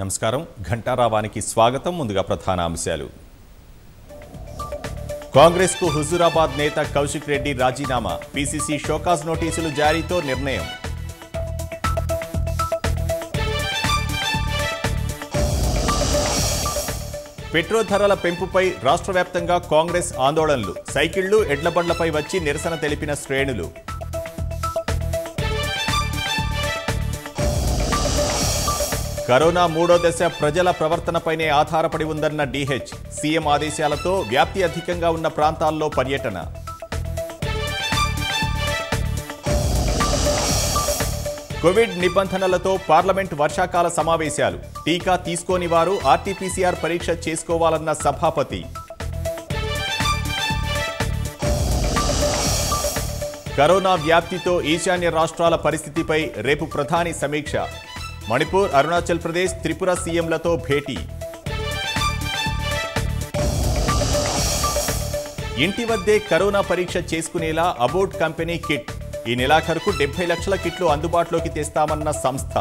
నమస్కారం. ఘంటారావానికి స్వాగతం. ముందుగా ప్రధాన అంశాలు. కాంగ్రెస్కు హుజూరాబాద్ నేత కౌశిక్ రెడ్డి రాజీనామా. పీసీసీ షోకాజ్ నోటీసులు జారీతో నిర్ణయం. పెట్రోల్ ధరల పెంపుపై రాష్ట్ర వ్యాప్తంగా కాంగ్రెస్ ఆందోళనలు. సైకిళ్ళు ఎడ్లబండ్లపై వచ్చి నిరసన తెలిపిన శ్రేణులు. కరోనా మూడో దశ ప్రజల ప్రవర్తనపైనే ఆధారపడి ఉందన్న డీహెచ్. సీఎం ఆదేశాలతో వ్యాప్తి అధికంగా ఉన్న ప్రాంతాల్లో పర్యటన. కోవిడ్ నిబంధనలతో పార్లమెంట్ వర్షాకాల సమావేశాలు. టీకా తీసుకోని వారు ఆర్టీపీసీఆర్ పరీక్ష చేసుకోవాలన్న సభాపతి. కరోనా వ్యాప్తితో ఈశాన్య రాష్ట్రాల పరిస్థితిపై రేపు ప్రధాని సమీక్ష. మణిపూర్ అరుణాచల్ ప్రదేశ్ త్రిపుర సీఎంలతో భేటీ. ఇంటి వద్దే కరోనా పరీక్ష చేసుకునేలా అబోట్ కంపెనీ కిట్. ఈ నెలాఖరుకు డెబ్బై లక్షల కిట్లు అందుబాటులోకి తెస్తామన్న సంస్థ.